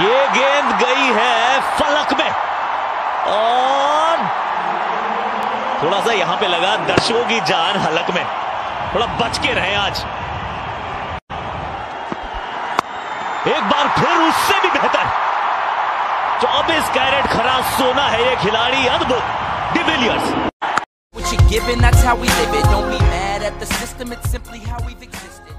ये गेंद गई है फलक में। और थोड़ा सा यहाँ पे लगा दर्शकों की जान हलक में। थोड़ा बच के रहे आज। एक बार फिर उससे भी बेहतर। चौबीस कैरेट खरा सोना है ये खिलाड़ी अद्भुत de Villiers What you giving, that's how we live it. Don't be mad at the system, it's simply how we've existed.